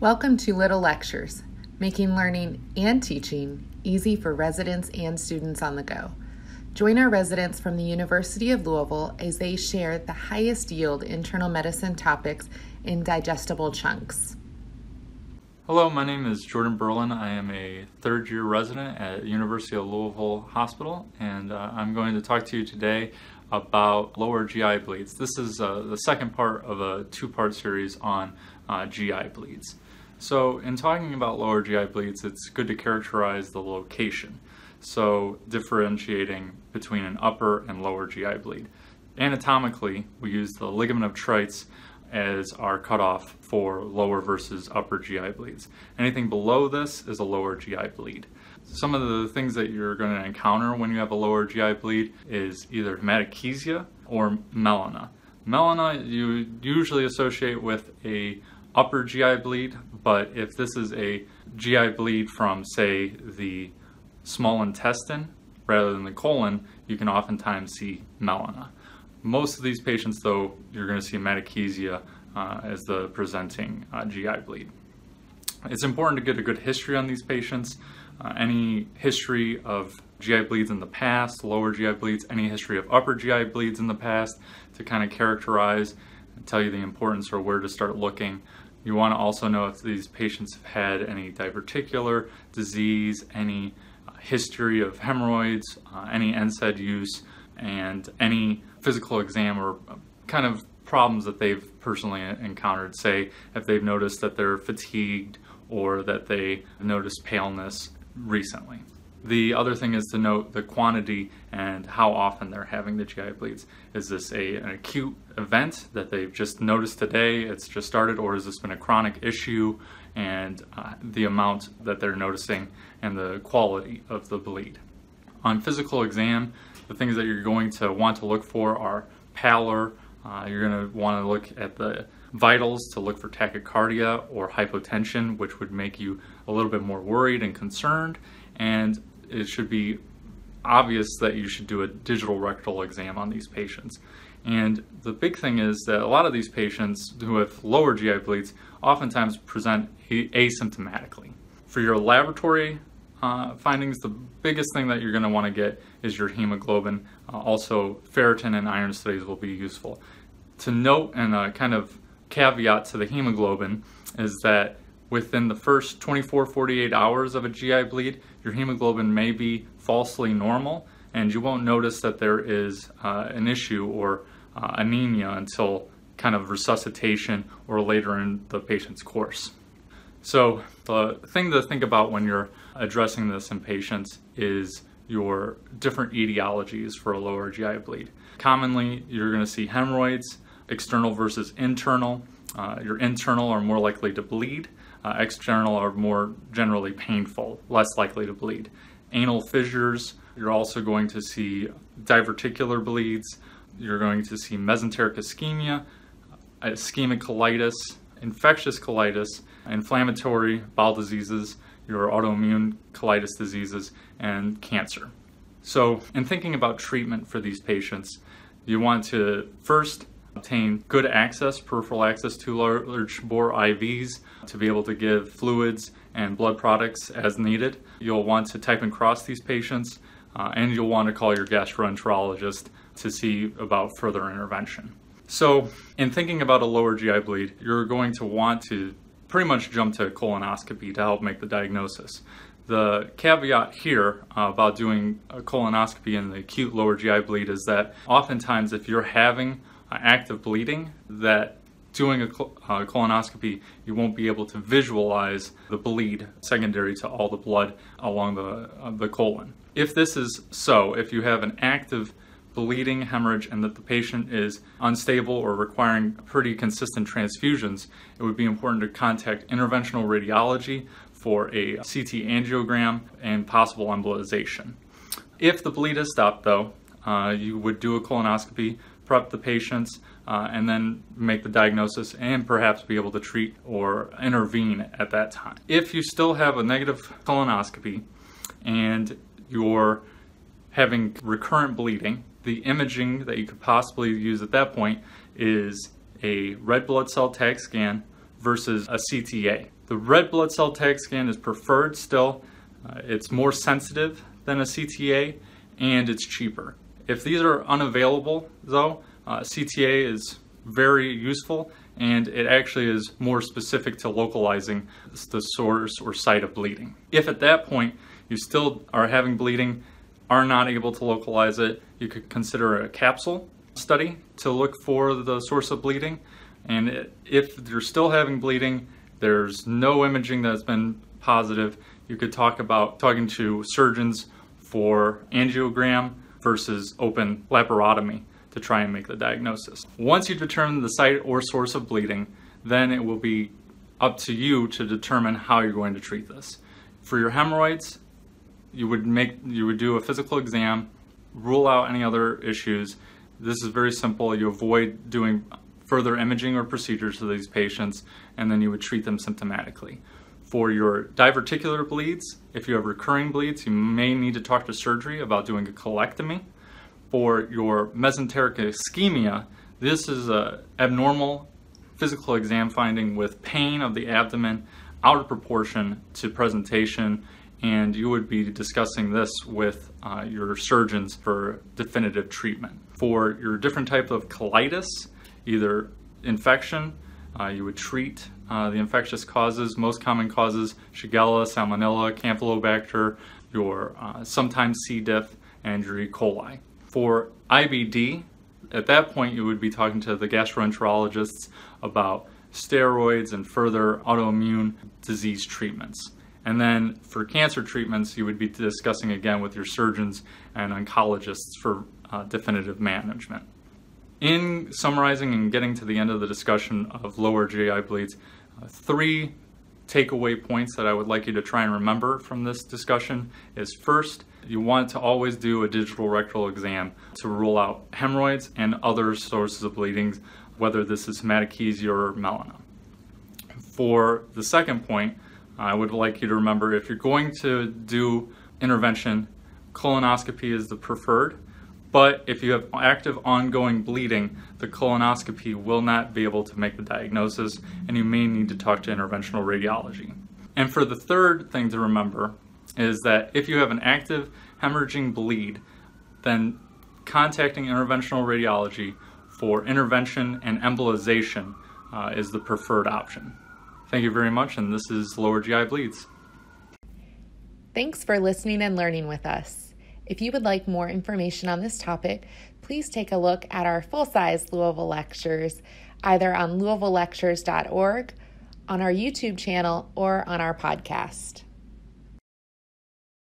Welcome to Little Lectures, making learning and teaching easy for residents and students on the go. Join our residents from the University of Louisville as they share the highest yield internal medicine topics in digestible chunks. Hello, my name is Jordan Burlen. I am a third year resident at University of Louisville Hospital, and uh, I'm going to talk to you today about lower GI bleeds. This is uh, the second part of a two part series on uh, GI bleeds. So, in talking about lower GI bleeds, it's good to characterize the location. So, differentiating between an upper and lower GI bleed. Anatomically, we use the ligament of Treitz as our cutoff for lower versus upper GI bleeds. Anything below this is a lower GI bleed. Some of the things that you're going to encounter when you have a lower GI bleed is either hematochezia or melena. Melena you usually associate with a upper GI bleed, but if this is a GI bleed from, say, the small intestine rather than the colon, you can oftentimes see melena. Most of these patients, though, you're going to see hematochezia uh, as the presenting uh, GI bleed. It's important to get a good history on these patients. Uh, any history of GI bleeds in the past, lower GI bleeds, any history of upper GI bleeds in the past to kind of characterize and tell you the importance or where to start looking. You want to also know if these patients have had any diverticular disease, any uh, history of hemorrhoids, uh, any NSAID use, and any physical exam or uh, kind of problems that they've personally encountered. Say, if they've noticed that they're fatigued or that they noticed paleness recently. The other thing is to note the quantity and how often they're having the GI bleeds. Is this a, an acute event that they've just noticed today, it's just started, or has this been a chronic issue and uh, the amount that they're noticing and the quality of the bleed? On physical exam, the things that you're going to want to look for are pallor. Uh, you're going to want to look at the vitals to look for tachycardia or hypotension, which would make you a little bit more worried and concerned. And it should be obvious that you should do a digital rectal exam on these patients. And the big thing is that a lot of these patients who have lower GI bleeds oftentimes present asymptomatically. For your laboratory uh, findings, the biggest thing that you're going to want to get is your hemoglobin. Uh, also, ferritin and iron studies will be useful. To note and a kind of caveat to the hemoglobin is that within the first 24 48 hours of a GI bleed, your hemoglobin may be falsely normal, and you won't notice that there is uh, an issue or uh, anemia until kind of resuscitation or later in the patient's course. So, the thing to think about when you're addressing this in patients is your different etiologies for a lower GI bleed. Commonly, you're going to see hemorrhoids, external versus internal. Uh, your internal are more likely to bleed, uh, external are more generally painful, less likely to bleed. Anal fissures, you're also going to see diverticular bleeds, you're going to see mesenteric ischemia, ischemic colitis, infectious colitis, inflammatory bowel diseases, your autoimmune colitis diseases, and cancer. So, in thinking about treatment for these patients, you want to first obtain good access, peripheral access to large bore IVs to be able to give fluids and blood products as needed. You'll want to type and cross these patients, uh, and you'll want to call your gastroenterologist to see about further intervention. So, in thinking about a lower GI bleed, you're going to want to pretty much jump to colonoscopy to help make the diagnosis. The caveat here uh, about doing a colonoscopy in the acute lower GI bleed is that oftentimes if you're having active bleeding, that doing a uh, colonoscopy, you won't be able to visualize the bleed secondary to all the blood along the, uh, the colon. If this is so, if you have an active bleeding hemorrhage and that the patient is unstable or requiring pretty consistent transfusions, it would be important to contact interventional radiology for a CT angiogram and possible embolization. If the bleed is stopped, though, uh, you would do a colonoscopy, prep the patients, uh, and then make the diagnosis and perhaps be able to treat or intervene at that time. If you still have a negative colonoscopy and you're having recurrent bleeding, the imaging that you could possibly use at that point is a red blood cell tag scan versus a CTA. The red blood cell tag scan is preferred still. Uh, it's more sensitive than a CTA and it's cheaper. If these are unavailable, though, uh, CTA is very useful and it actually is more specific to localizing the source or site of bleeding. If at that point you still are having bleeding, are not able to localize it, you could consider a capsule study to look for the source of bleeding. And if you're still having bleeding, there's no imaging that's been positive, you could talk about talking to surgeons for angiogram versus open laparotomy to try and make the diagnosis. Once you determine the site or source of bleeding, then it will be up to you to determine how you're going to treat this. For your hemorrhoids, you would make you would do a physical exam, rule out any other issues. This is very simple. You avoid doing further imaging or procedures to these patients, and then you would treat them symptomatically. For your diverticular bleeds, if you have recurring bleeds, you may need to talk to surgery about doing a colectomy for your mesenteric ischemia, this is a abnormal physical exam finding with pain of the abdomen out of proportion to presentation and you would be discussing this with uh, your surgeons for definitive treatment. For your different type of colitis, either infection, uh, you would treat uh, the infectious causes, most common causes, Shigella, Salmonella, Campylobacter, your uh, sometimes C. diff, and your E. coli. For IBD, at that point you would be talking to the gastroenterologists about steroids and further autoimmune disease treatments. And then for cancer treatments, you would be discussing again with your surgeons and oncologists for uh, definitive management. In summarizing and getting to the end of the discussion of lower GI bleeds, three takeaway points that I would like you to try and remember from this discussion is first, you want to always do a digital rectal exam to rule out hemorrhoids and other sources of bleeding, whether this is hematochezia or melanoma. For the second point, I would like you to remember if you're going to do intervention, colonoscopy is the preferred. But if you have active ongoing bleeding, the colonoscopy will not be able to make the diagnosis, and you may need to talk to interventional radiology. And for the third thing to remember is that if you have an active hemorrhaging bleed, then contacting interventional radiology for intervention and embolization uh, is the preferred option. Thank you very much, and this is Lower GI Bleeds. Thanks for listening and learning with us. If you would like more information on this topic, please take a look at our full size Louisville lectures either on louisvillelectures.org, on our YouTube channel, or on our podcast.